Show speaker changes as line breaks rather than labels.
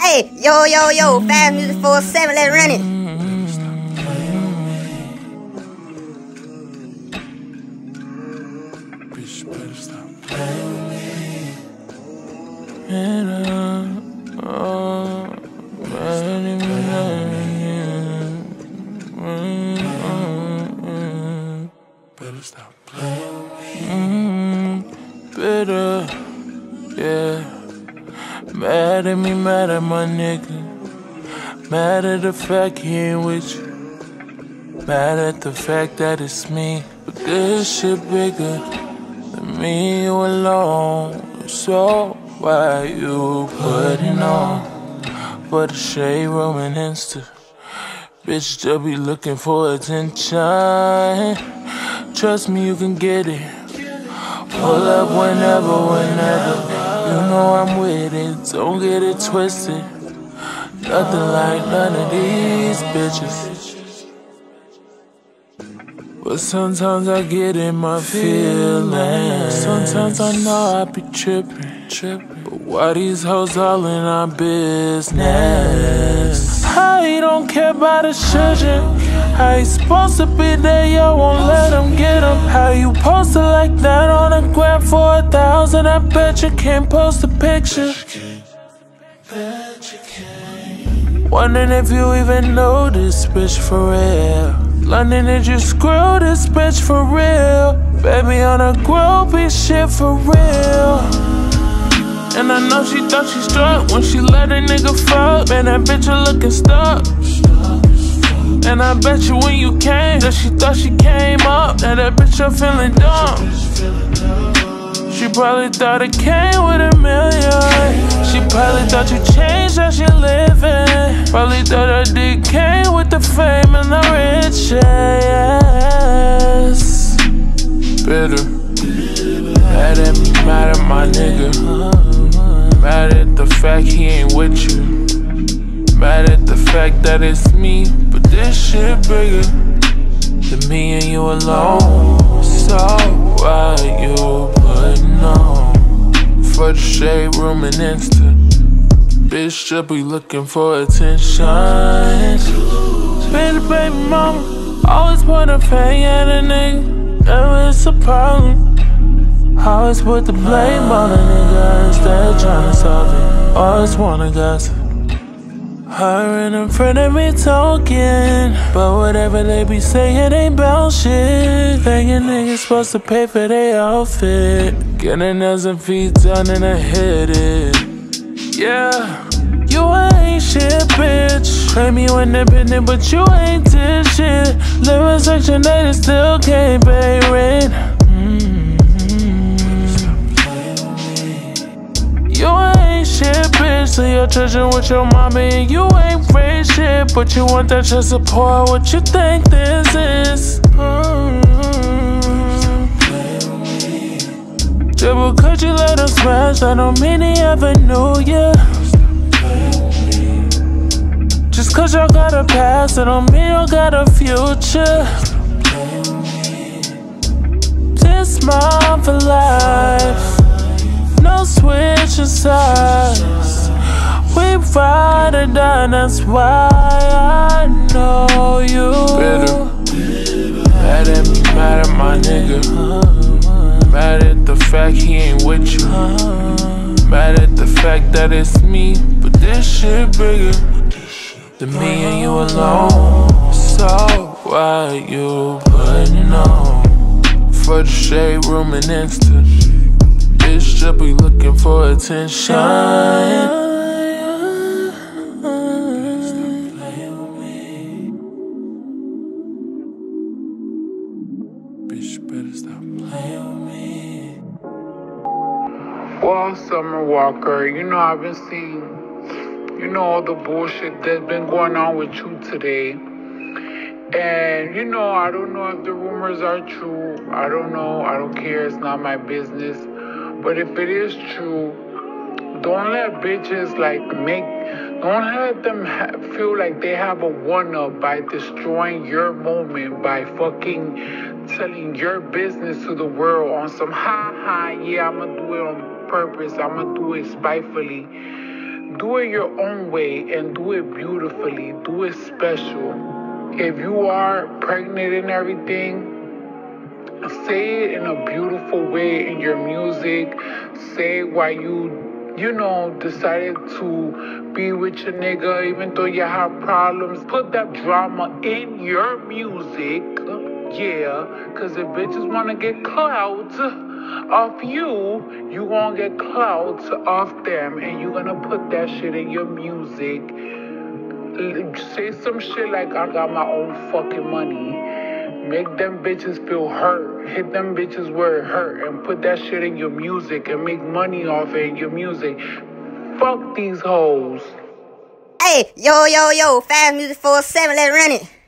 Hey, yo, yo, yo, fast music for 7, let's run it.
Better stop playing running, Better Mad at me, mad at my nigga. Mad at the fact he ain't with you. Mad at the fact that it's me. But this shit bigger than me you alone. So why you putting on for the shade room and Insta? Bitch, just be looking for attention. Trust me, you can get it. Pull up whenever, whenever. You know I'm with it. Don't get it twisted. Nothing like none of these bitches. But sometimes I get in my feelings. Sometimes I know I be tripping, tripping. But why these hoes all in our business? I don't care about the children? How you supposed to be there, yo, won't let them get them? How you posted like that on a gram for a thousand? I bet you can't post a picture. Wondering if you even know this bitch for real. London, did you screw this bitch for real? Baby on a groupie shit for real. And I know she thought she struck when she let a nigga fuck. Man, that bitch a looking stuck. And I bet you when you came, that she thought she came up. Now that bitch a feeling dumb. She probably thought it came with a million. She probably thought you changed how she living. Probably thought her dick came with the fame and the riches. Bitter. Mad at me, mad at my nigga. Mad at the fact he ain't with you. Mad at the fact that it's me, this shit bigger than me and you alone. So why you putting on for the shade room and Insta? Bitch should be looking for attention. Baby, baby mama, always point a finger at a nigga. Never it's a problem. Always put the blame on a nigga instead of trying to solve it. Always wanna gossip. Her in front of me talking, but whatever they be saying ain't about shit. Thinking niggas supposed to pay for their outfit. Getting nails and feet done and I hit it. Yeah, you ain't shit, bitch. Claim you independent, but you ain't this shit. Living section 8 and still can't pay So children with your mama and you ain't raised shit. But you want that child support. What you think this is? Mm-hmm. Just because you let him smash, I don't mean he ever knew ya. Just cause y'all got a past, I don't mean y'all got a future. This mom for life no switching sides. Ride or that's why I know you. Bitter. Mad at me, mad at my nigga. Mad at the fact he ain't with you. Mad at the fact that it's me, but this shit bigger than me and you alone. So why you putting on for the shade room and Insta? Bitch just be looking for attention.
Well, Summer Walker, you know, I've been seeing, you know, all the bullshit that's been going on with you today. And, you know, I don't know if the rumors are true. I don't know. I don't care. It's not my business. But if it is true, don't let bitches like make, don't let them ha- feel like they have a one up by destroying your moment, by fucking telling your business to the world on some ha ha, yeah, I'm gonna do it on purpose, I'm gonna do it spitefully. do it your own way and do it beautifully. Do it special. If you are pregnant and everything, say it in a beautiful way in your music. Say why you, you know, decided to be with your nigga even though you have problems. Put that drama in your music. Yeah, because if bitches want to get clout off you, you gonna get clout off them and you gonna put that shit in your music. Say some shit like, I got my own fucking money. Make them bitches feel hurt. Hit them bitches where it hurt and put that shit in your music and make money off it in your music. Fuck these hoes.
Hey, yo, yo, yo, fast music 47, let's run it.